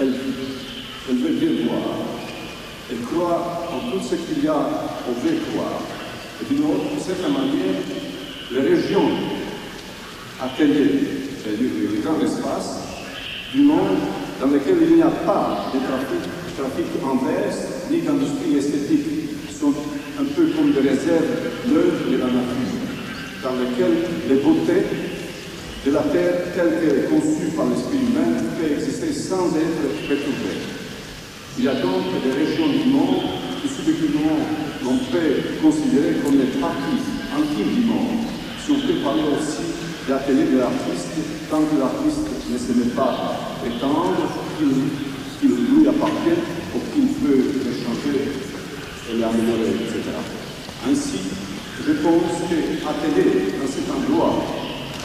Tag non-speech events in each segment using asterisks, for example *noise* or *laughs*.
elle, veut bien voir. Elle croit en tout ce qu'il y a au veut croire. Et d'une cette manière, les régions ateliers, c'est-à-dire les grands espaces du monde dans lesquels il n'y a pas de trafic, trafic ni d'industrie esthétique, sont un peu comme des réserves neutres de la nature, dans lesquelles les beautés de la Terre telle qu'elle est conçue par l'esprit humain peut exister sans être perturbée. Il y a donc des régions du monde qui subjectivement l'on peut considérer comme les parties intimes du monde. Si on peut parler aussi d'atelier de l'artiste, tant que l'artiste ne se met pas prétendre qu'il lui appartient ou qu'il peut le changer et l'améliorer, etc. Ainsi, je pense qu'atelier dans cet endroit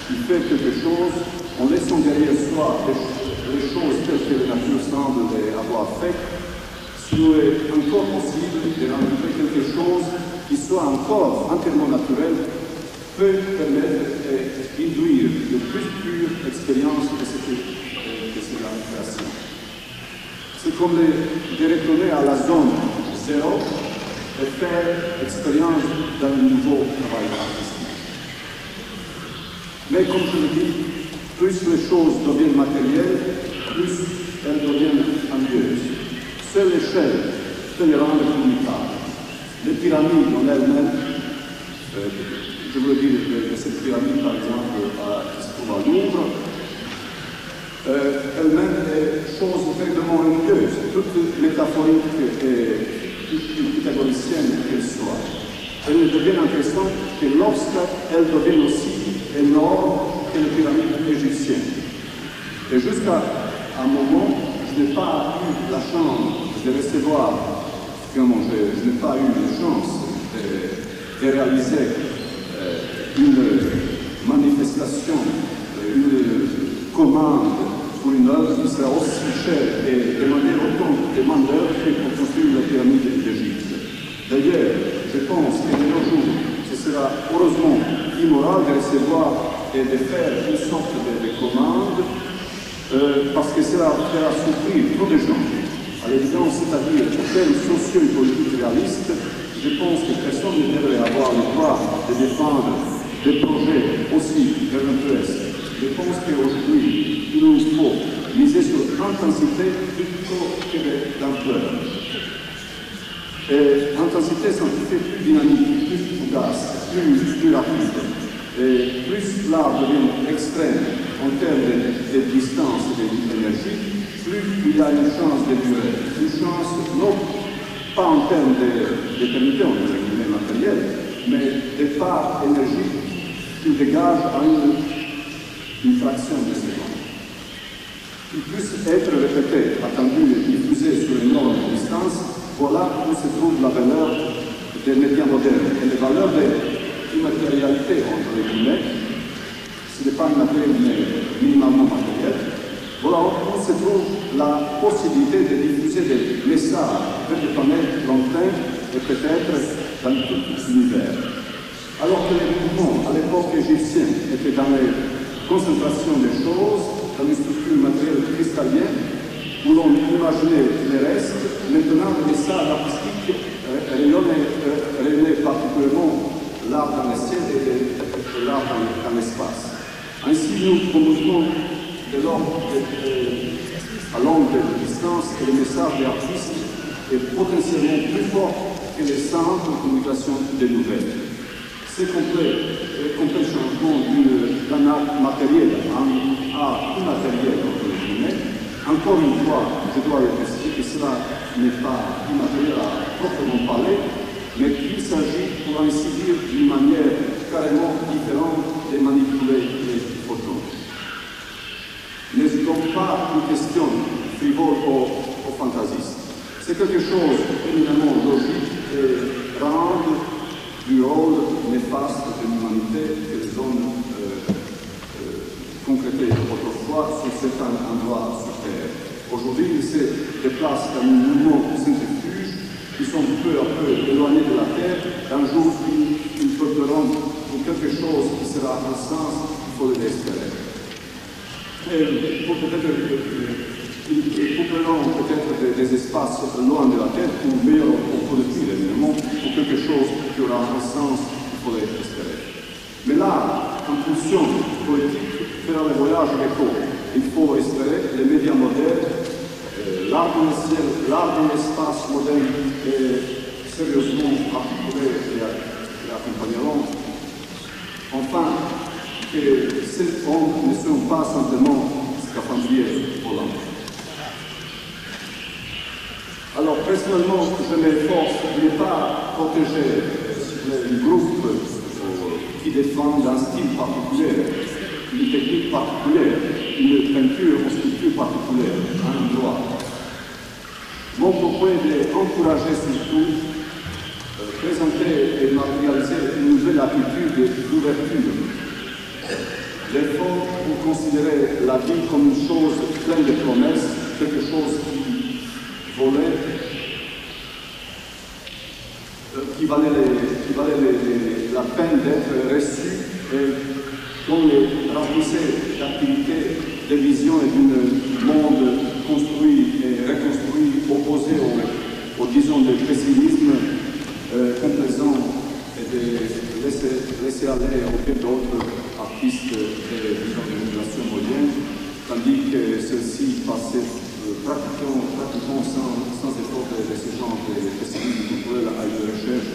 il fait quelque chose en laissant derrière soi les, choses telles que la nature semble avoir fait, s'il est encore possible de rencontrer quelque chose qui soit encore entièrement naturel, peut permettre d'induire de plus pure expérience de cette, cette création. C'est comme de, de retourner à la zone zéro et faire expérience d'un nouveau travail artistique. Mais comme je le dis, plus les choses deviennent matérielles, plus elles deviennent ennuyeuses. Seule l'échelle peut les rendre communicables. Les pyramides en elles-mêmes, euh, je veux dire de, cette pyramide par exemple qui se trouve à Louvre, euh, elle-même est chose terriblement ennuyeuse, toute métaphorique et pythagoricienne qu'elle soit. Elle ne devient intéressante que lorsqu'elle devient aussi énorme que les pyramides égyptiennes. Et jusqu'à un moment, je n'ai pas eu la chance de recevoir, comment je, n'ai pas eu la chance de, réaliser euh, une manifestation, une commande pour une œuvre qui sera aussi chère et demander autant de demandeurs que pour construire la pyramide d'Égypte. D'ailleurs, je pense que de nos jours, ce sera heureusement immoral de recevoir et de faire une sorte de, de commande euh, parce que cela fera souffrir trop de gens. À l'évidence, c'est-à-dire thème socio et politique réaliste, je pense que personne ne devrait avoir le droit de défendre des projets aussi vertueux. Je pense qu'aujourd'hui, il nous faut miser sur l'intensité plutôt que d'ampleur. Et intensité fait plus dynamique, plus fugace, plus, plus rapide. Et plus l'art devient extrême en termes de, distance et d'énergie, plus il y a une chance de durer. Une chance, non pas en termes d'éternité, on dirait matériel, mais de part énergie qui dégage à une, une fraction de seconde. Qui puisse être répété, attendu et diffusé sur une longue distance, voilà où se trouve la valeur des médias modernes et les valeurs des immatérialité, entre les guillemets, ce n'est pas matière minimalement matérielle, voilà où se trouve la possibilité de diffuser des messages vers des planètes lointaines et peut-être dans tout l'univers. Alors que les mouvements à l'époque égyptienne étaient dans les concentrations des choses, dans une structure matérielle cristallienne, où l'on imaginait les restes, maintenant le message artistique rayonnait particulièrement l'art dans le ciel et l'art dans, l'espace. Ainsi, nous promouvons de l'ordre à longue distance et le message des artistes est potentiellement plus fort que les centres de communication des nouvelles. C'est complet, complet changement d'un art matériel à un art immatériel, les. Encore une fois, je dois le préciser que cela n'est pas immatériel à proprement parler, mais qu'il s'agit, pour ainsi dire, d'une manière carrément différente de manipuler les photons. N'est donc pas une question frivole ou, fantasiste. C'est quelque chose éminemment logique et rendre du rôle néfaste de l'humanité que les hommes euh, euh, concrétés autrefois sur certains endroits Aujourd'hui, il se déplace dans un nouveau centrifuge qui sont peu à peu éloignés de la terre, un jour ils, ils pour quelque chose qui sera un sens, il faut l'espérer. Et pour peut-être des espaces loin de la Terre ou meilleur produire évidemment, ou quelque chose qui aura un sens qu'il faudrait espérer. Mais là, en fonction politique, faire le voyage réco, il faut espérer les médias modernes, euh, l'art de l'espace moderne est sérieusement articulé et, accompagneront. Enfin, que ces hommes ne sont pas simplement scaphandriers volants. Alors, personnellement, je m'efforce de ne pas protéger un groupe qui défend un style particulier, une technique particulière, une peinture sculpture particulière, un endroit. Mon propos est d'encourager surtout, euh, présenter et matérialiser une nouvelle attitude d'ouverture. L'effort pour considérer la vie comme une chose pleine de promesses, quelque chose qui volait, euh, qui valait, qui valait la peine d'être reçu et dont les remplissait d'activités, de visions et d'un monde construit et reconstruit opposé au, disons, du pessimisme euh, complaisant et de laisser, aller au pied d'autres artistes et disons, de l'immigration tandis que ceux-ci passaient euh, pratiquement, pratiquement sans, effort de, ce genre de pessimisme culturel à une recherche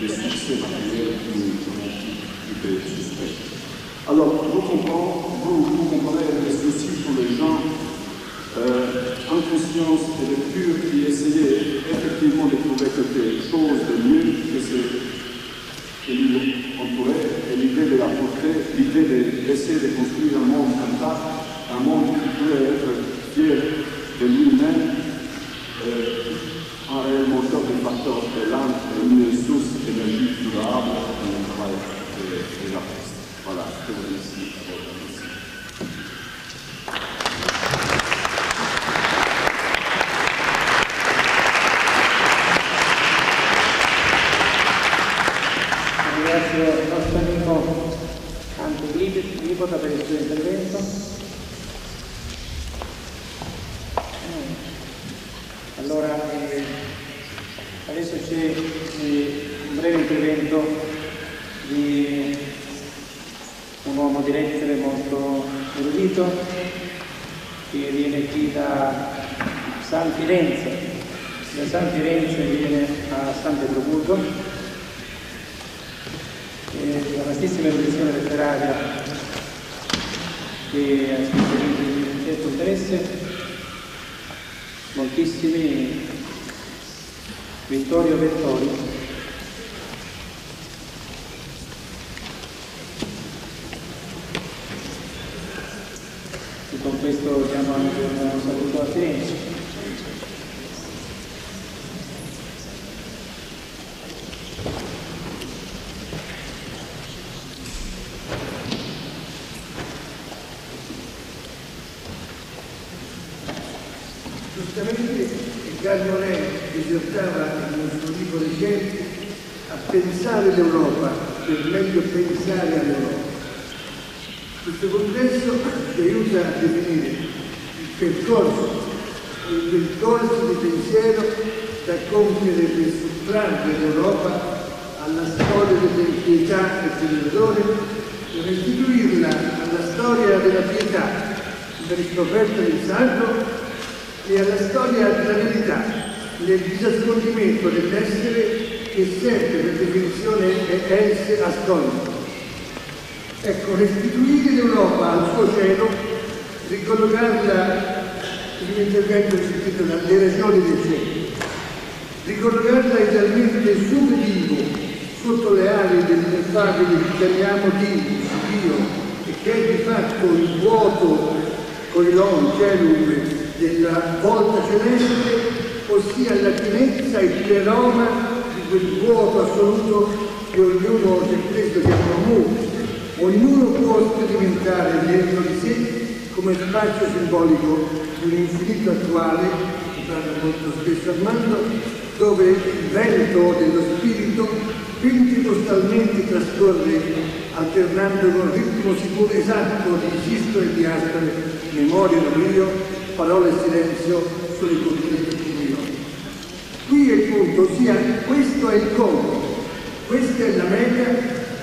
des succès matériels qui qui que suspects. Alors, vous comprenez, vous, comprenez les soucis pour les gens euh, en conscience et de pur qui essayaient effectivement de trouver quelque chose de mieux que ce qui nous entourait et l'idée de la portée, l'idée de- d'essayer de construire un monde intact, un monde qui pourrait être Allora, eh, adesso c'è eh, un breve intervento di un uomo di lettere molto erudito che viene qui da San Firenze. Da San Firenze viene a San Pietroburgo e la vastissima erudizione letteraria che ha scritto libri di certo interesse, moltissimi Vittorio Vettori. E con questo diamo anche un saluto a Firenze. Giustamente Gaglionet esortava nel suo libro recente a pensare l'Europa per meglio pensare all'Europa. Questo contesto ci aiuta a definire il percorso, il percorso di pensiero da compiere per sottrarre l'Europa alla storia delle pietà e delle valore e restituirla alla storia della pietà, della riscoperta del sacro e alla storia della verità, nel disascoltimento dell'essere che sempre per definizione è esse ascolto. Ecco, restituire l'Europa al suo cielo, ricollocarla, il mio intervento si intitola Le ragioni del cielo, ricollocarla idealmente subito sotto le ali dell'ineffabile che chiamiamo Dio, Dio, e che è di fatto il vuoto, coilon, celum, della volta celeste, ossia la pienezza e il pleroma quel vuoto assoluto che ognuno del Cristo chiama amore. Ognuno può sperimentare dentro di sé come spazio simbolico di un infinito attuale, si parla molto spesso Armando, dove il vento dello spirito penticostalmente trascorre alternando con ritmo sicuro esatto di sistole e di aspere, memoria e oblio, parole e silenzio sulle culture più punto, ossia questo è il compito, questa è la meta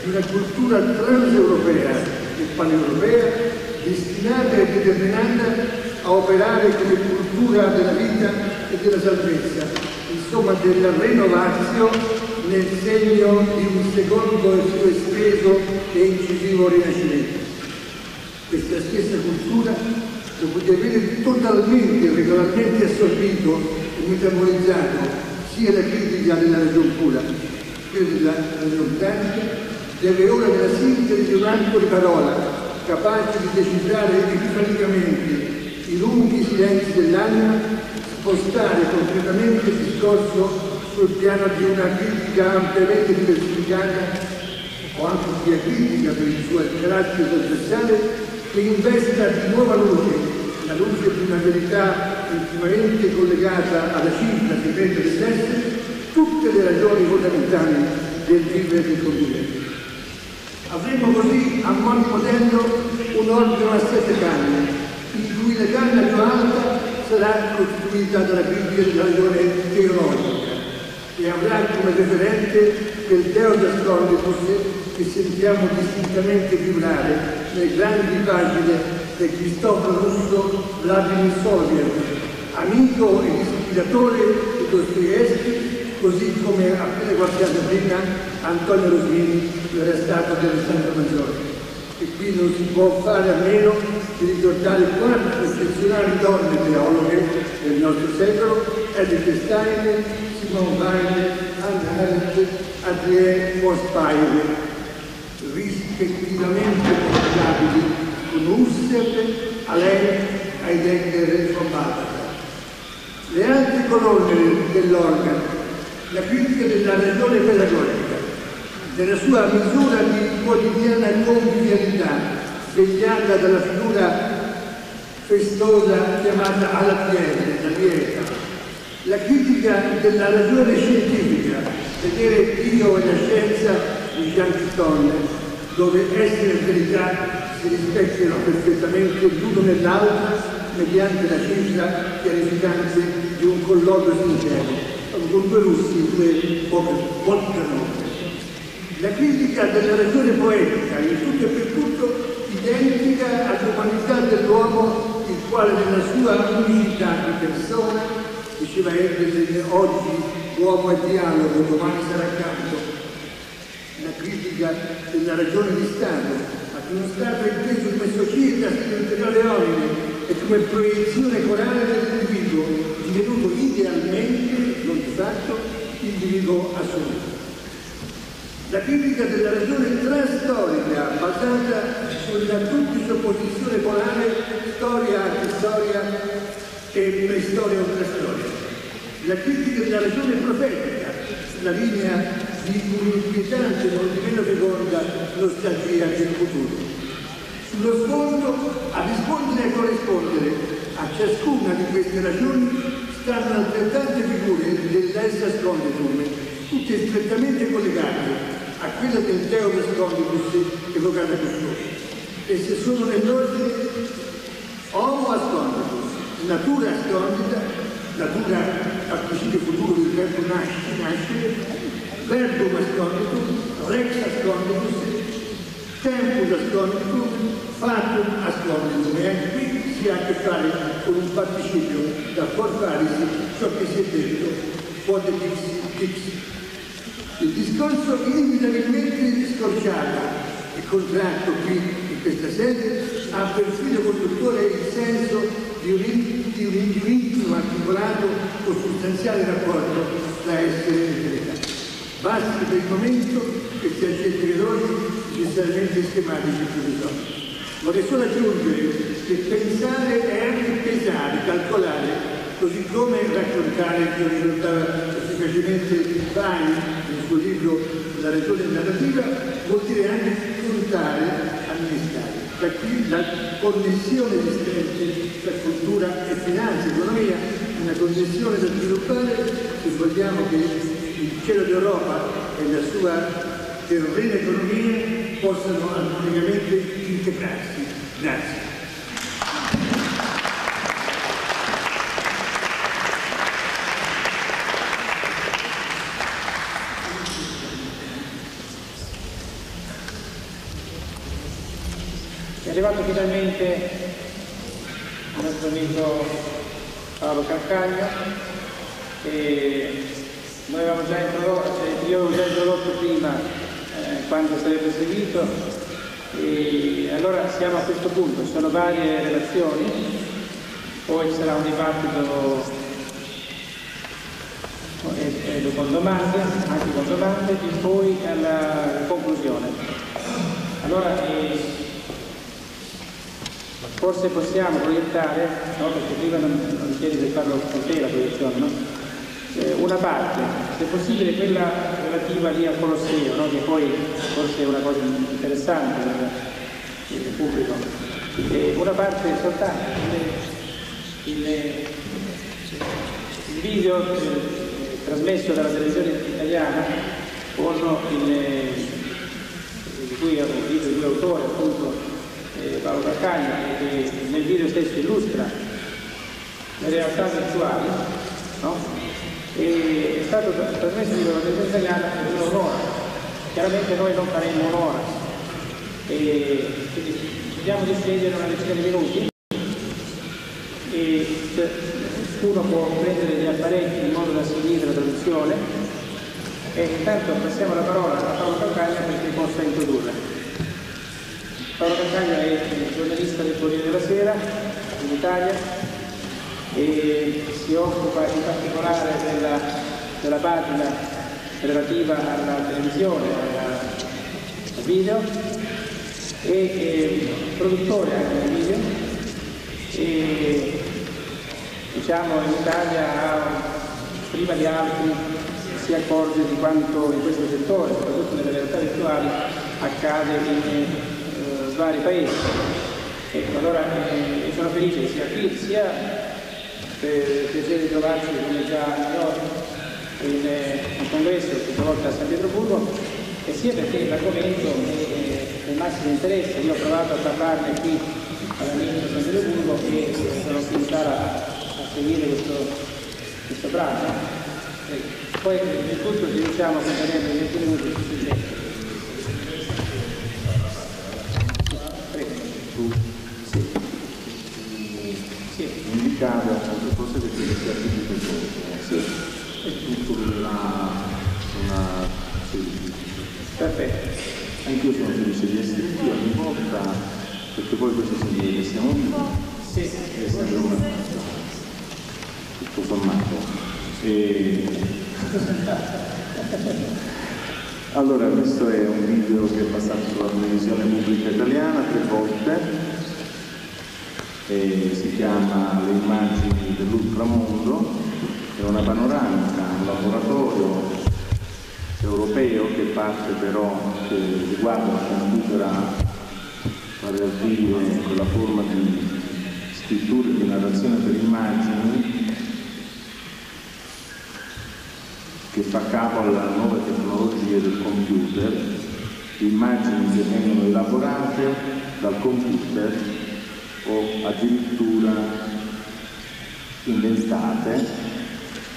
di una cultura transeuropea e paneuropea destinata e determinata a operare come cultura della vita e della salvezza, insomma della rinnovazione nel segno di un secondo e più esteso e incisivo rinascimento. Questa stessa cultura, dopo di avere totalmente e regolarmente assorbito metabolizzato sia la critica della ragion pura che della ragion deve ora nella sintesi di un arco di parola capace di decifrare epifanicamente i lunghi silenzi dell'anima, spostare concretamente il discorso sul piano di una critica ampiamente diversificata o anche sia critica per il suo carattere trasversale che investa di nuova luce, la luce di una verità intimamente collegata alla cifra segreta dell'essere, tutte le ragioni fondamentali del vivere del convivere. Avremo così a buon modello un ordine a sette canne, in cui la canna più alta sarà costituita dalla critica della ragione teologica e avrà come referente quel Deo nascondibus che sentiamo distintamente vibrare nelle grandi pagine del Cristoforo Russo Vladimir Soviet, amico ed ispiratore di Dostoevsky, così come appena anno prima Antonio Rosini era stato dell'Alessandro Maggiore. E qui non si può fare a meno di ricordare quante eccezionali donne teologhe del nostro secolo, Edith Stein, Simone Weil, Anna Arendt, Adrien Mospaire, rispettivamente comparabili con Husserl, Alain, Heidegger e von Balthasar. Le altre colonne dell'organo, la critica della ragione pedagogica, della sua misura di quotidiana convivialità, svegliata dalla figura festosa chiamata Alatiere, la lieta, la critica della ragione scientifica, vedere Dio e la scienza di Jean dove essere verità si rispecchiano perfettamente l'uno nell'altro mediante la cifra chiarificante di un colloquio sincero, con due russi, due volcanone. La critica della ragione poetica, in tutto e per tutto, identica all'umanità dell'uomo, il quale nella sua unicità di persona, diceva Hegel, oggi l'uomo è dialogo, domani sarà canto. La critica della ragione di Stato, uno Stato inteso come società spirituale omine e come proiezione corale dell'individuo, divenuto idealmente, non di fatto, individuo assoluto. La critica della ragione transtorica, basata sulla duplice opposizione polare storia antistoria e preistoria oltrestoria. La critica della ragione profetica, sulla linea di un'inquietante, non di meno feconda, nostalgia del futuro. Sullo sfondo, a rispondere e corrispondere a ciascuna di queste ragioni stanno altrettante figure dell'essa sconditum, tutte strettamente collegate a quella del Deo nascondibus evocata costoro. Esse sono nell'ordine Homo ascondibus, natura ascondita, natura participe futuro del verbo nascere, nascere verbum asconditum, rex ascondibus, tempus asconditum, fatum asconditum. E anche qui si ha a che fare con un participio da forfarisi, ciò che si è detto, pote dixi, dixi. Il discorso inevitabilmente scorciato e contratto qui in questa sede ha per filo conduttore il senso di un, intimo articolato o sostanziale rapporto tra essere e verità. Basti per il momento che si accetti veloci, necessariamente schematici e provvisori. Vorrei solo aggiungere che pensare è anche pesare, calcolare così come raccontare che risultava efficacemente Vai nel suo libro La ragione narrativa vuol dire anche contare, amministrare. Da qui la connessione esistente tra cultura e finanza, economia, una connessione da sviluppare se vogliamo che il cielo d'Europa e la sua terrena economia possano armonicamente integrarsi. Grazie. È arrivato finalmente il nostro amico Paolo Carcagno e noi avevamo già introdotto, cioè io avevo già introdotto prima eh, quando sarebbe seguito e allora siamo a questo punto, sono varie relazioni, poi sarà un dibattito e, e con domande, anche con domande e poi alla conclusione. Allora eh, forse possiamo proiettare, no? perché prima non, non chiedi di farlo con te la proiezione, no? Una parte, se possibile quella relativa lì al Colosseo, no? che poi forse è una cosa interessante per il pubblico, e una parte soltanto, il, il, video eh, trasmesso dalla televisione italiana con il, di cui ho visto il autore appunto eh, Paolo Carcagna che nel video stesso illustra le realtà virtuali no? E è stato trasmesso dalla televisione italiana per un'ora chiaramente noi non faremo un'ora quindi vediamo di spendere una decina di minuti. E ciascuno può prendere gli apparecchi in modo da seguire la traduzione e intanto passiamo la parola a Paolo Calcagna perché possa introdurre. Paolo Calcagna è giornalista del Corriere della Sera in Italia e si occupa in particolare della, della pagina relativa alla televisione, al video e è produttore anche di video e diciamo in Italia prima di altri si accorge di quanto in questo settore, soprattutto nelle realtà virtuali, accade in eh, vari paesi. Ecco, allora eh, sono felice sia qui sia per piacere di trovarci come già in, eh, in congresso, questa volta a San Pietroburgo, e sia perché l'argomento è del massimo interesse. Io ho provato a parlarne qui di San Pietroburgo e sono qui in sala seguire questo, questo brano. E poi nel tutto ci riusciamo a contenere in 20 minuti sul tempo. Prego. Sì. Indicare appunto forse che ci sia più di sì. è tutto una, una sì. Perfetto. Anch'io sono felice di essere qui ogni volta, perché poi questo significa che siamo vivi. Sì. E sempre una tutto sommato. E... *laughs* Allora, questo è un video che è passato sulla televisione pubblica italiana tre volte, e si chiama Le immagini dell'ultramondo, è una panoramica, un laboratorio europeo che parte però, che riguarda la computer fare al video quella forma di scrittura e di narrazione per immagini che fa capo alla nuova tecnologia del computer, immagini che vengono elaborate dal computer o addirittura inventate,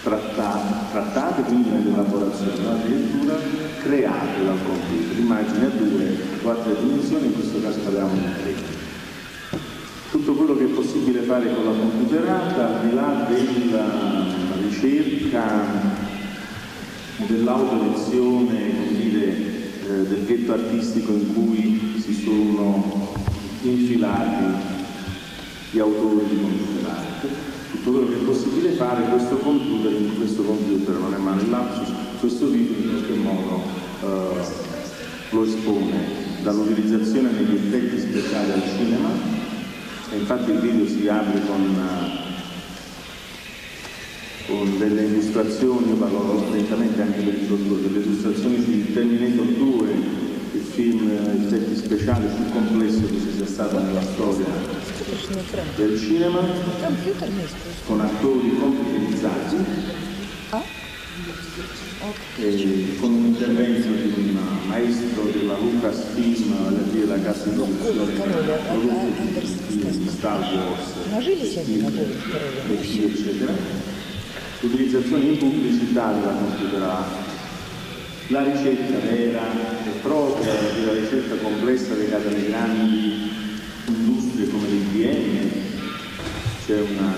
trattate, trattate quindi nell'elaborazione, addirittura create dal computer, immagini a due o a tre dimensioni, in questo caso parliamo di tre. Tutto quello che è possibile fare con la computerata, al di là della ricerca dell'autolezione eh, del ghetto artistico in cui si sono infilati gli autori di computer art. Tutto quello che è possibile fare, questo computer, in questo computer non è male il lapsus, questo video in qualche modo eh, lo espone dall'utilizzazione degli effetti speciali al cinema e infatti il video si apre con uh, con delle illustrazioni, io parlo lentamente anche per il dottore, delle illustrazioni di Terminator 2, il film, gli effetti speciali più complesso che ci sia stato nella storia del cinema, con attori computerizzati e con un intervento di un maestro della Lucasfilm, della casa di produzione di Star Wars, eccetera. L'utilizzazione in pubblicità della computer la ricerca vera e propria, la ricerca complessa legata alle grandi industrie come l'IBM, c'è una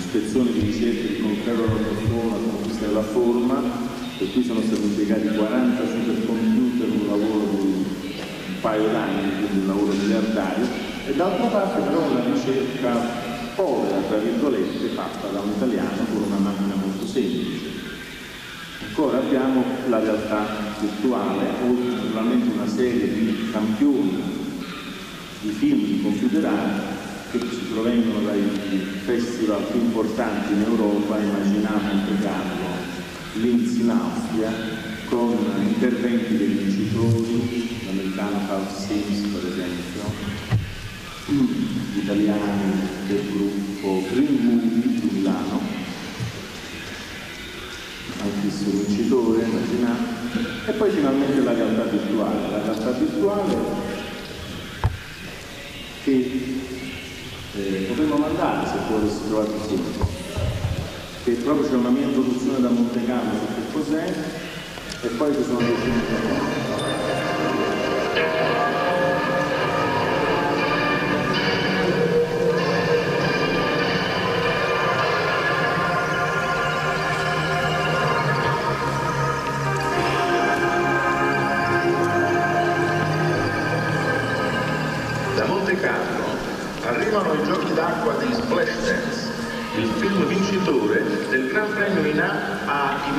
spezione di ricerca di Conferro Forma, conquista della forma, per cui sono stati impiegati 40 supercomputer, un lavoro di un paio d'anni, quindi un lavoro miliardario, e d'altra parte però una ricerca povera, tra virgolette, fatta da un italiano con una macchina molto semplice. Ancora abbiamo la realtà virtuale, oltre naturalmente una serie di campioni di film di computer art che provengono dai festival più importanti in Europa, immaginiamo Monte Carlo, Linz in Austria, con interventi dei vincitori, l'americano Carl Sims per esempio, gli italiani del altissimo vincitore, e poi finalmente la realtà virtuale, la realtà virtuale che eh, potremmo mandare se volessi trovare subito, che proprio c'è una mia introduzione da Monte Carlo su che cos'è? E poi ci sono dei film A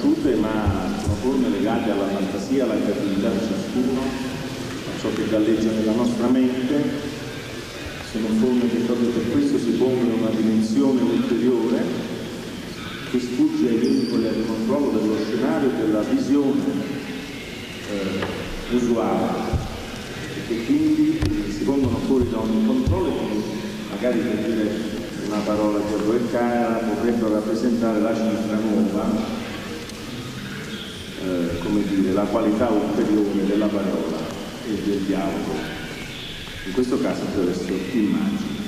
conosciute, ma sono forme legate alla fantasia, alla creatività di ciascuno, a ciò che galleggia nella nostra mente. Sono forme che proprio per questo si pongono una dimensione ulteriore che sfugge ai vincoli al controllo dello scenario e della visione eh, usuale e che quindi si pongono fuori da ogni controllo magari per dire una parola che cara potrebbero rappresentare la cifra nuova, eh, dire, la qualità ulteriore della parola e del dialogo. In questo caso attraverso immagini.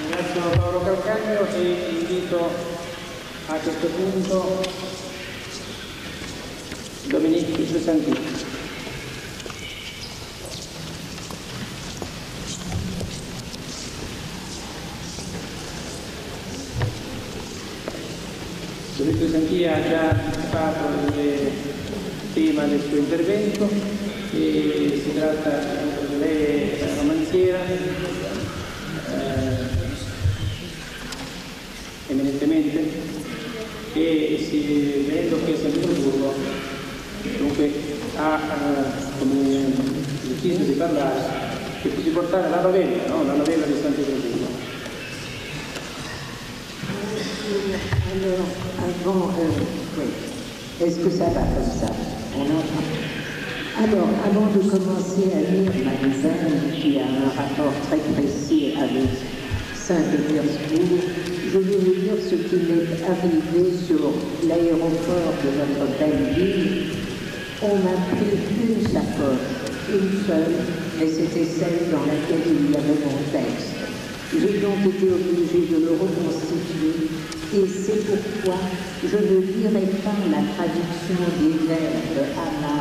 Ringrazio Paolo Calcagno e invito a questo punto Dominique Giusanti. Domenico Giusanti ha già anticipato il tema del suo intervento e si tratta, lei è romanziera, eh, eminentemente e si, vedendo che è San Pietroburgo dunque ha eh, deciso di parlare che si portare la novella, no? la novella di San Pietroburgo. Alors, avant, euh. Est-ce que ça va comme ça On entend. Alors, avant de commencer à lire ma nouvelle, qui a un rapport très précis avec Saint-Pétersbourg, je vais vous dire ce qui m'est arrivé sur l'aéroport de notre belle ville. On m'a pris une sacoche, une seule, mais c'était celle dans laquelle il y avait mon texte. J'ai donc été obligée de le reconstituer et c'est pourquoi je ne lirai pas la traduction des vers de Anna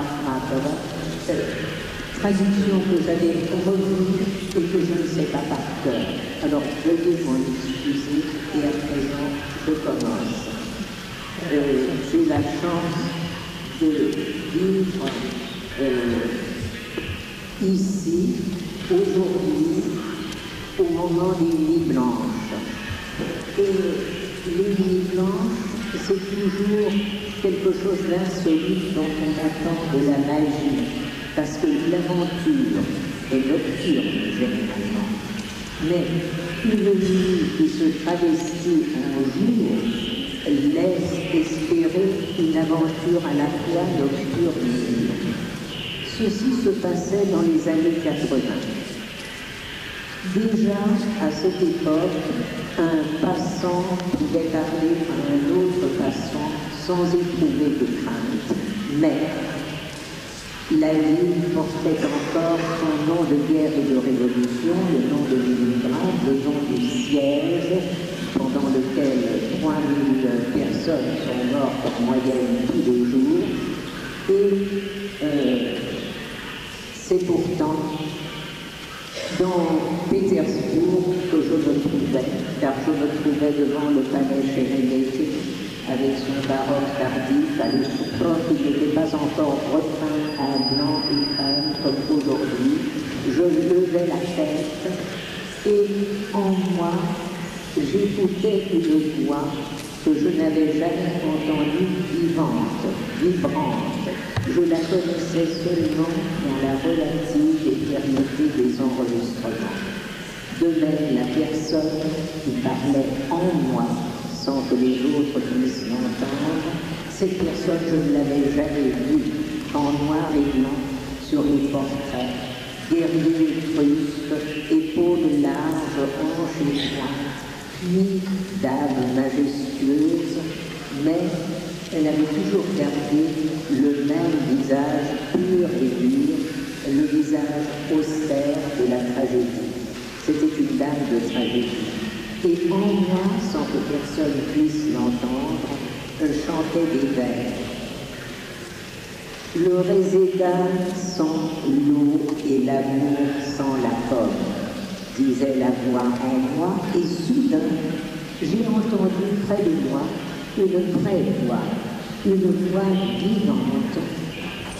cette traduction que j'avais revue et que je ne sais pas par cœur. Alors veuillez m'en excuser et à présent je commence. Euh, J'ai la chance de vivre euh, ici, aujourd'hui, au moment des nuits blanches. Les c'est toujours quelque chose d'insolite dont on attend de la magie, parce que l'aventure est nocturne généralement. Mais une nuit qui se travestit en jour laisse espérer une aventure à la fois nocturne et jour. Ceci se passait dans les années 80. Déjà, à cette époque, un passant pouvait parler à un autre passant sans éprouver de crainte. Mais la ville portait encore son nom de guerre et de révolution, le nom de Leningrad, le nom du siège, pendant lequel 3000 personnes sont mortes en moyenne tous les jours. Et euh, c'est pourtant dans Pétersbourg que je me trouvais, car je me trouvais devant le palais Cheremetiv avec son baroque tardif, à l'époque il n'était pas encore repeint en blanc et crème comme aujourd'hui. Je levais la tête et en moi j'écoutais une voix que je n'avais jamais entendue vivante, vibrante. Je la connaissais seulement dans la relative des enregistrements. De même, la personne qui parlait en moi sans que les autres puissent l'entendre, cette personne, je ne l'avais jamais vue en noir et blanc sur les portraits, guerrier fruste, épaules larges, hanches étroites, puis d'âme majestueuse, mais elle avait toujours gardé le même visage pur et dur, le visage austère de la tragédie. C'était une dame de tragédie. Et en moi, sans que personne puisse l'entendre, je chantais des vers. Le réséda sans l'eau et l'amour sans la pomme, disait la voix en moi, et soudain, j'ai entendu près de moi une vraie voix, une voix vivante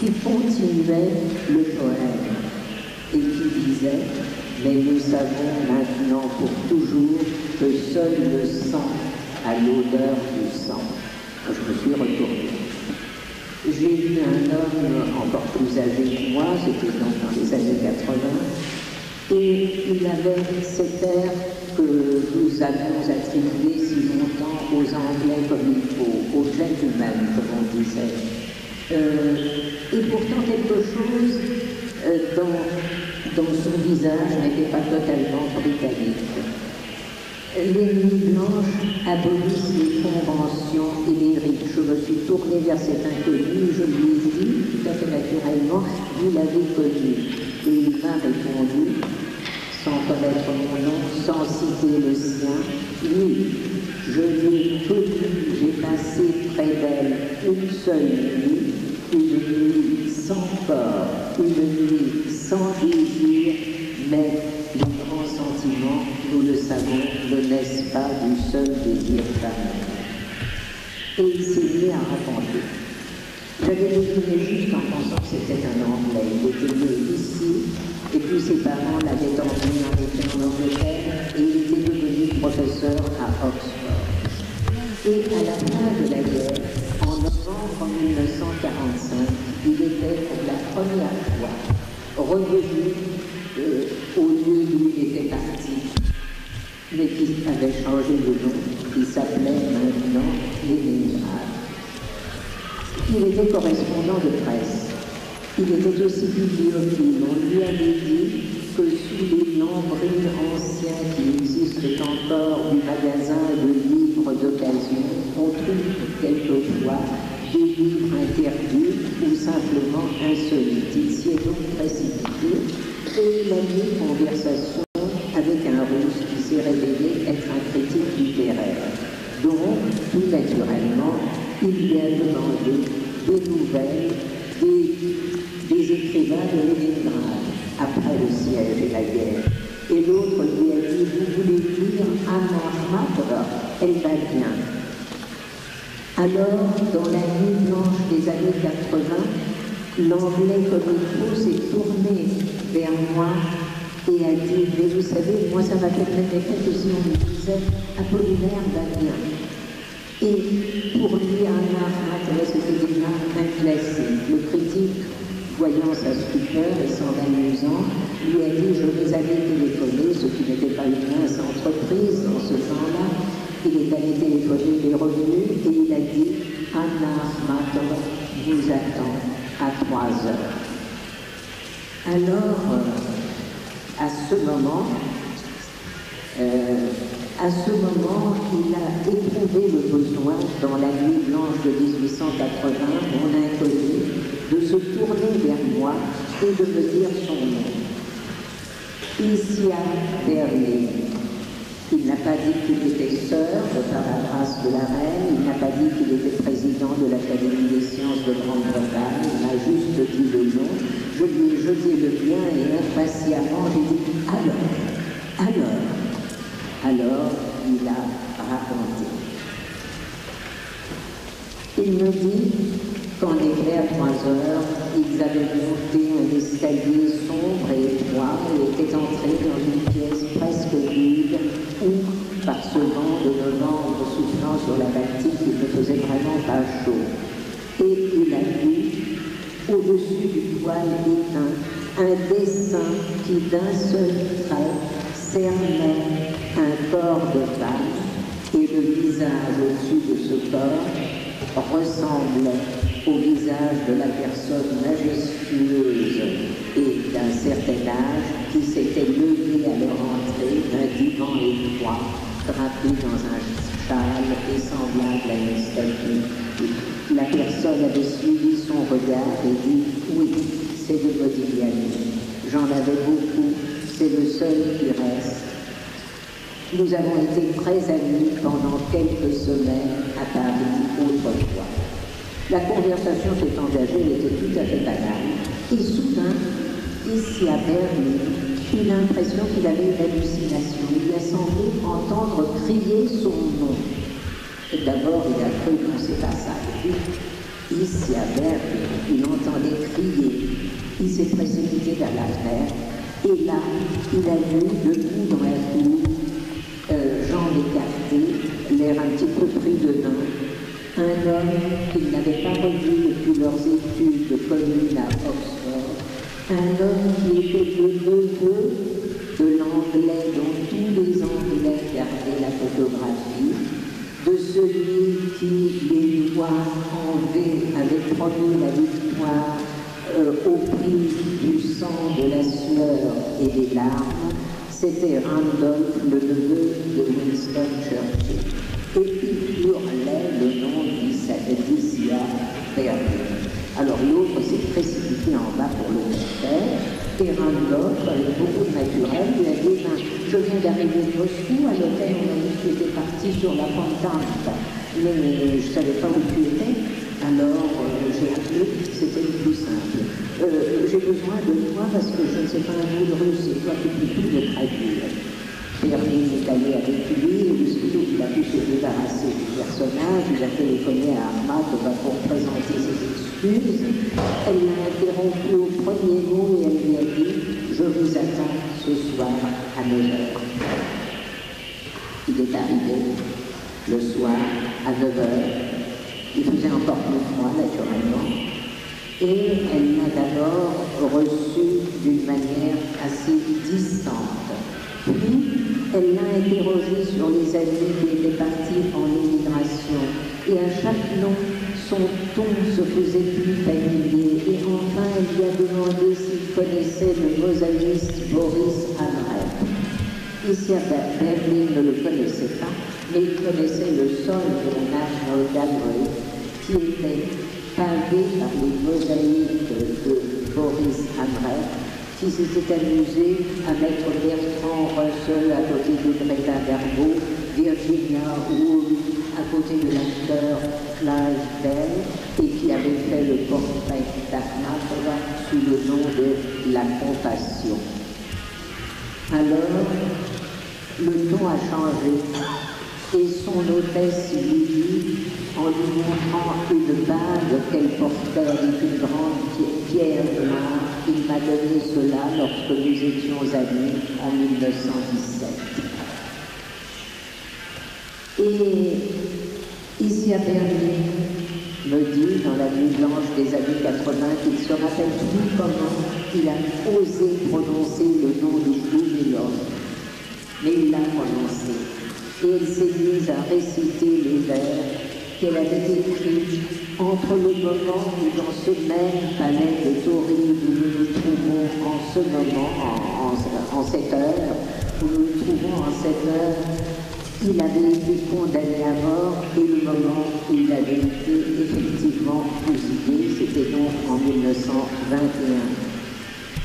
qui continuait le poème et qui disait Mais nous savons maintenant pour toujours que seul le sang a l'odeur du sang. Je me suis retournée. J'ai vu un homme encore plus âgé que moi, c'était dans les années 80, et il avait cet air que nous avions attribué si longtemps aux Anglais comme il faut, aux gentlemen, comme on disait. Euh, et pourtant quelque chose euh, dans, dans son visage n'était pas totalement britannique. Les nuits blanches abolissent les conventions et les rites. Je me suis tournée vers cet inconnu, je lui ai dit, tout à fait naturellement, vous l'avez connu. Et il m'a répondu, sans connaître mon nom, sans citer le sien, oui, je l'ai connue, j'ai passé près d'elle une seule nuit, une nuit sans corps, une nuit sans désir, mais les grands sentiments, nous le savons, ne naissent pas du seul désir d'amour. Et il s'est mis à raconter. J'avais deviné juste en pensant que c'était un Anglais. Il était né ici, et puis ses parents l'avaient emmené en en Angleterre, et il était devenu professeur à Oxford. Et à la fin de la guerre, novembre 1945, il était pour la première fois revenu euh, au lieu d'où il était parti, mais qui avait changé de nom, qui s'appelait maintenant Leningrad. Il était correspondant de presse. Il était aussi bibliophile. On lui avait dit que sous les nombrils anciens qui existent encore du magasin de livres d'occasion, on trouve quelquefois des livres interdits ou simplement insolites. Il s'y est donc précipité et il a eu conversation avec un russe qui s'est révélé être un critique littéraire. Donc, tout naturellement, il lui a demandé des nouvelles des, des écrivains de Leningrad après le siège et la guerre. Et l'autre lui a dit, vous voulez Anna Schmatterer Elle va bien. Alors, dans la nuit blanche des années 80, l'anglais comme il faut s'est tourné vers moi et a dit, mais vous savez, moi ça m'a fait effet que si on me disait Apollinaire va bien. Et pour lui, Anna Schmatterer, c'était déjà un classique. Le critique, voyant sa stupeur et s'en amusant, lui a dit, je vous avais téléphoné, ce qui n'était pas une mince entreprise dans ce temps-là, il est allé téléphoner, il est revenu et il a dit Anna Maton vous attend à 3 heures. Alors, euh, à ce moment, euh, à ce moment, il a éprouvé le besoin, dans la nuit blanche de 1880, mon inconnu, de se tourner vers moi et de me dire son nom. Isia Berlin. Il n'a pas dit qu'il était sœur par la grâce de la reine, il n'a pas dit qu'il était président de l'Académie des sciences de Grande-Bretagne, il m'a juste dit le nom. Je lui ai jeté le bien et impatiemment j'ai dit alors, alors, alors il a raconté. Il me dit qu'en effet, à trois heures, ils avaient monté un escalier sombre et étroit et étaient entrés dans une pièce presque vide par ce vent de novembre soufflant sur la bâtisse, il ne faisait vraiment pas chaud. Et il a vu, au-dessus du poêle éteint, un dessin qui d'un seul trait cernait un corps de femme et le visage au-dessus de ce corps ressemblait au visage de la personne majestueuse et d'un certain âge qui s'était levée à leur entrée d'un divan étroit, drapé dans un châle et semblable à une statue. La personne avait suivi son regard et dit Oui, c'est de Modigliani. J'en avais beaucoup, c'est le seul qui reste. Nous avons été très amis pendant quelques semaines à Paris autrefois. La conversation s'est engagée, elle était tout à fait banale. Et soudain, ici à Berlin, eut l'impression qu'il avait une hallucination. Il a semblé entendre crier son nom. D'abord, il a cru que c'est pas ça. Ici à Berg, il entendait crier. Il s'est précipité vers la fenêtre. Et là, il a vu debout dans la cour, euh, jambes l'air un petit peu pris dedans, un homme qu'il n'avait pas revu depuis leurs études communes à Oxford, un homme qui était le neveu de l'anglais dont tous les anglais gardaient la photographie, de celui qui, les doigts en V, avait promis la victoire euh, au prix du sang, de la sueur et des larmes, c'était Randolph, le neveu de Winston Churchill. Et il hurlait le nom d'Isia Berlin. Alors l'autre s'est précipité en bas pour le faire, et Randolph, avec beaucoup de naturel, lui a dit Je viens d'arriver de Moscou, à l'hôtel, on m'a dit que tu étais parti sur la Pantante, mais je ne savais pas où tu étais. Alors euh, j'ai appelé, c'était le plus simple. Euh, j'ai besoin de toi parce que je ne sais pas un mot de russe et toi tu peux tout traduire. Perrin est allé avec lui et aussitôt qu'il a pu se débarrasser du personnage, il a téléphoné à Armad pour présenter ses excuses. Elle l'a interrompu au premier mot et elle lui a dit Je vous attends ce soir à 9h. Il est arrivé le soir à 9h. Il faisait encore plus froid, naturellement. Et elle l'a d'abord reçu d'une manière assez distante. Puis, elle l'a interrogé sur les amis qui étaient partis en émigration. Et à chaque nom, son ton se faisait plus familier. Et enfin, elle lui a demandé s'il connaissait le mosaïste Boris Amrep. Ici à Berlin ne le connaissait pas, mais il connaissait le sol de la National Gallery, qui était pavé par les mosaïques de Boris Amrep, qui s'était amusé à mettre Bertrand Russell à côté de Greta Garbo, Virginia Woolf à côté de l'acteur Clive Bell, et qui avait fait le portrait d'Akhmatova sous le nom de La Compassion. Alors, le ton a changé et son hôtesse lui dit, en lui montrant une bague qu'elle portait avec une grande pierre noire, il m'a donné cela lorsque nous étions amis en 1917. Et ici à Berlin, me dit dans la nuit blanche des années 80 qu'il se rappelle plus comment il a osé prononcer le nom de Blue Mais il l'a prononcé. Et elle s'est mise à réciter les vers qu'elle avait écrits entre le moment où dans ce même palais de Taurine où nous nous trouvons en ce moment, en, cette heure, où nous nous trouvons en cette heure, il avait été condamné à mort et le moment où il avait été effectivement fusillé, c'était donc en 1921.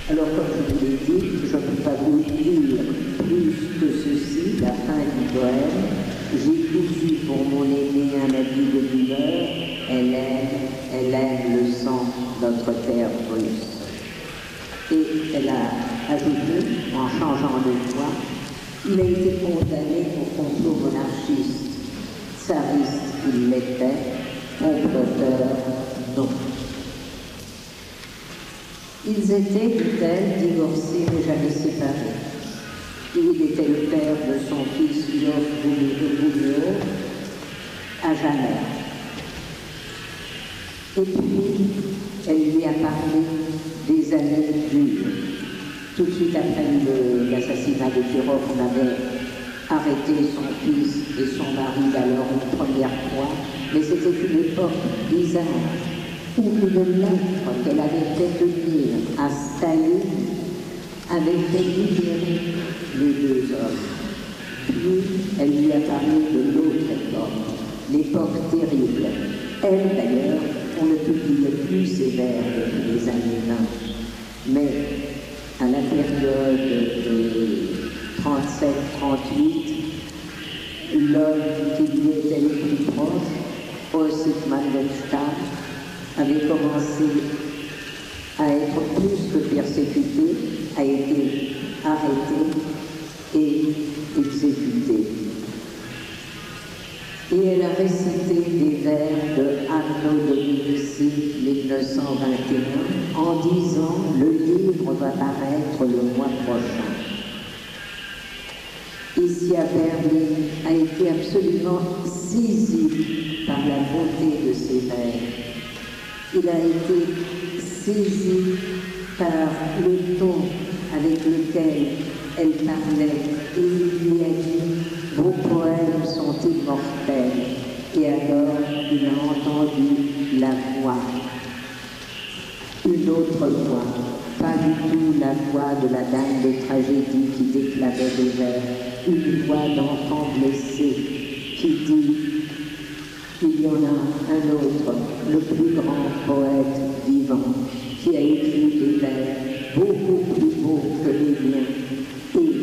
Alors, comme je vous l'ai dit, je ne peux pas vous plus que ceci, la fin du poème. J'ai cousu pour mon aimé un habit de douleur, elle aime, elle aime le sang, notre terre russe. Et elle a ajouté, en changeant de voix, il a été condamné au complot monarchiste. Tsariste, il l'était, comploteur, non. Ils étaient, dit-elle, divorcés mais jamais séparés. Il était le père de son fils Yoff Bouillot à jamais. Et puis, elle lui a parlé des années dures. Tout de suite après l'assassinat de Kirov, on avait arrêté son fils et son mari alors une première fois, mais c'était une époque bizarre où une lettre qu'elle avait fait à Staline avait libérer les deux hommes. Puis elle lui a parlé de l'autre époque, l'époque terrible. Elle d'ailleurs, on ne publiait plus ses vers depuis les années 20. Mais à la période de 37-38, l'homme qui lui était le plus proche, Osip Mandelstam, avait commencé Dominici 1921 en disant le livre va paraître le mois prochain. Ici à Berlin a été absolument saisi par la beauté de ces vers. Il a été saisi par le ton avec lequel elle parlait et il lui a dit Vos poèmes sont immortels. Et alors il a entendu la voix, une autre voix, pas du tout la voix de la dame de tragédie qui déclamait des vers, une voix d'enfant blessé qui dit il y en a un autre, le plus grand poète vivant, qui a écrit des vers beaucoup plus beaux que les miens. Et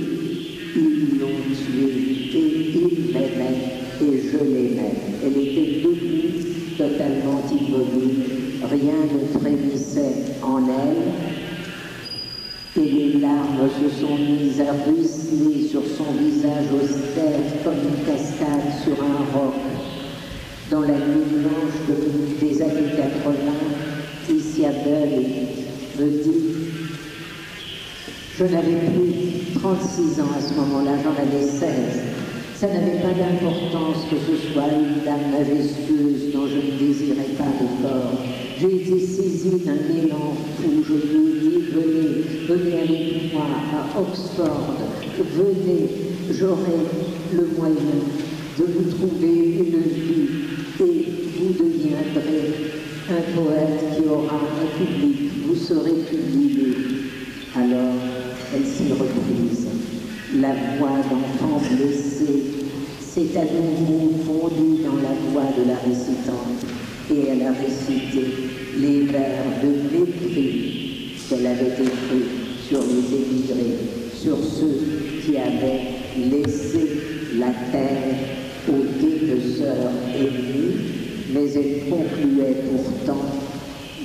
ils l'ont tué, et il m'aimait, et je l'aimais. Elle était debout, totalement immobile, rien ne frémissait en elle, et les larmes se sont mises à ruisseler sur son visage austère comme une cascade sur un roc. Dans la nuit blanche des années 80, Isia Bell me dit Je n'avais plus 36 ans à ce moment-là, j'en avais 16. Ça n'avait pas d'importance que ce soit une dame majestueuse dont je ne désirais pas le corps. J'ai été saisie d'un élan fou, je lui ai venez, venez avec moi à Oxford, venez, j'aurai le moyen de vous trouver une vie et vous deviendrez un poète qui aura un public, vous serez publié. Alors, elle s'est reprise. La voix d'enfant blessé s'est à nouveau fondue dans la voix de la récitante et elle a récité les vers de mépris qu'elle avait écrits sur les émigrés, sur ceux qui avaient laissé la terre aux dépeçeurs ennemis, mais elle concluait pourtant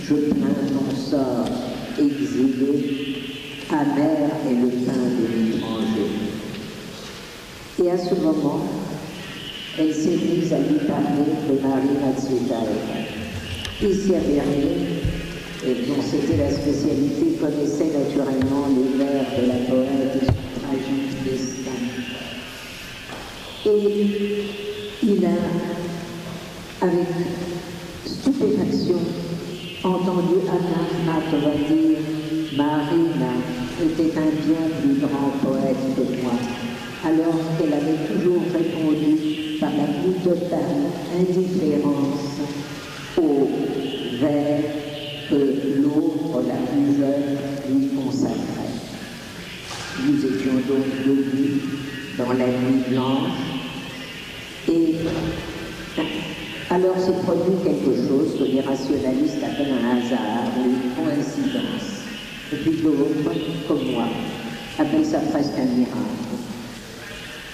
Je plains ton sort, exilé, amer est le pain de l'étranger. Et à ce moment, elle s'est mise à lui parler de Marie Matsudaeva. Ici à Berlin, et dont c'était la spécialité, connaissait alors qu'elle avait toujours répondu par la plus totale indifférence aux vers que l'autre, la plus jeune, lui consacrait. Nous étions donc debout dans la nuit blanche et alors s'est produit quelque chose que les rationalistes appellent un hasard ou une coïncidence. Et puis d'autres, comme moi, appellent ça presque un miracle.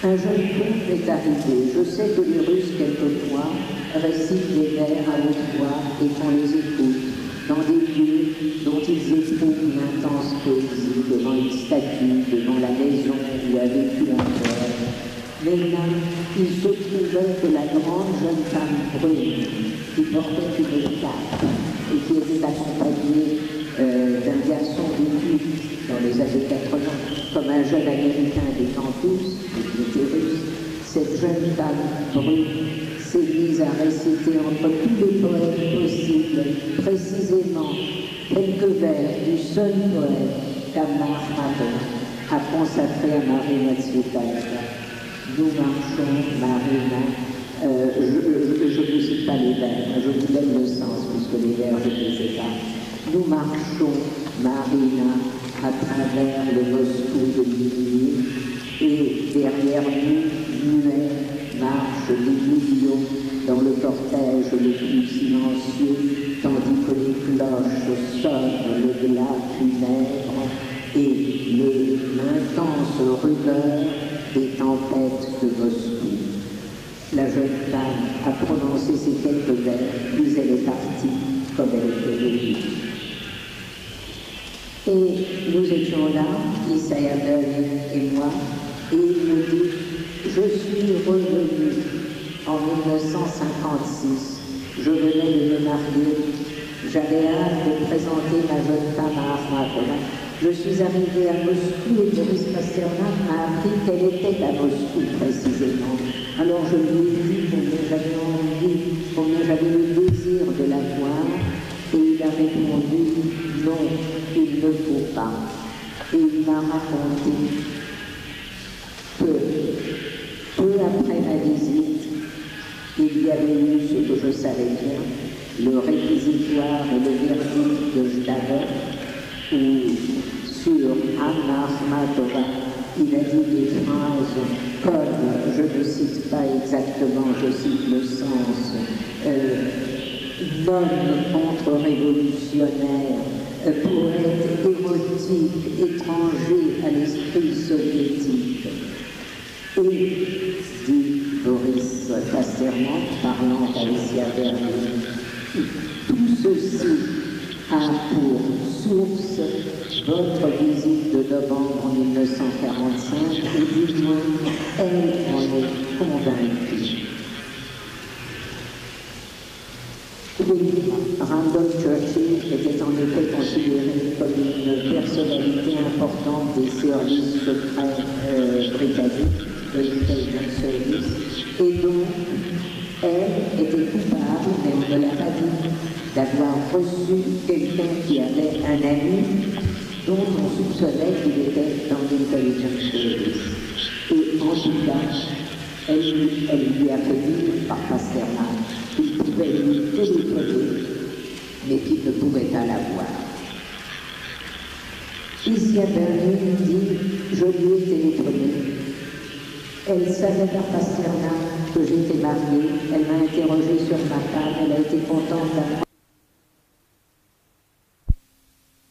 Un jeune couple est arrivé. Je sais que les Russes, quelquefois, récitent des vers à haute voix et qu'on les écoute dans des lieux dont ils éprouvent une intense poésie, devant une statue, devant la maison où a vécu père. Mais là, il se trouvait que la grande jeune femme brune, qui portait une cape et qui était accompagnée euh, d'un garçon d'études dans les années 80, comme un jeune américain des réciter entre tous les poèmes possibles, précisément quelques vers du seul poète qu'Amar a consacré à Marie Matsukaeva. Nous marchons, Marina, euh, je ne vous cite pas les vers, je vous donne le sens, puisque les vers, je ne les sais pas. Nous marchons, Marina, à travers le Moscou de minuit, et derrière nous, muet, marchent des millions dans le cortège le plus silencieux, tandis que les cloches sonnent le glas funèbre et l'intense rumeur des tempêtes de Moscou. La jeune femme a prononcé ces quelques vers, puis elle est partie comme elle était venue. Et nous étions là, Berlin et moi, et il me dit, je suis revenu en 1956, je venais de me marier, j'avais hâte de présenter ma jeune femme à Ahmadullah. Je suis arrivé à Moscou et Boris Pasternak m'a appris qu'elle était à Moscou précisément. Alors je lui ai dit combien j'avais envie, combien j'avais le désir de la voir, et il a répondu non, il ne faut pas. Et il m'a raconté que peu après ma visite, il y avait eu ce que je savais bien, le réquisitoire et le verdict de Jdaver, où sur Anna Ahmadova, il a dit des phrases comme, je ne cite pas exactement, je cite le sens, euh, non contre-révolutionnaire, poète érotique, étranger à l'esprit soviétique. Parlant à Lucia tout ceci a pour source votre visite de novembre 1945 et du moins elle en est convaincue. Oui, Randolph Churchill était en effet considéré comme une personnalité importante des services secrets euh, britanniques, de service, et donc elle était coupable, mais on ne l'a pas dit, d'avoir reçu quelqu'un qui avait un ami dont on soupçonnait qu'il était dans service. Et en tout cas, elle, elle lui a fait dire par Pasternak qu'il pouvait lui téléphoner, mais qu'il ne pouvait pas la voir. Ici à dit Je lui ai téléphoné. Elle savait par Pasternak que j'étais mariée. Elle m'a interrogé sur ma femme. Elle a été contente d'apprendre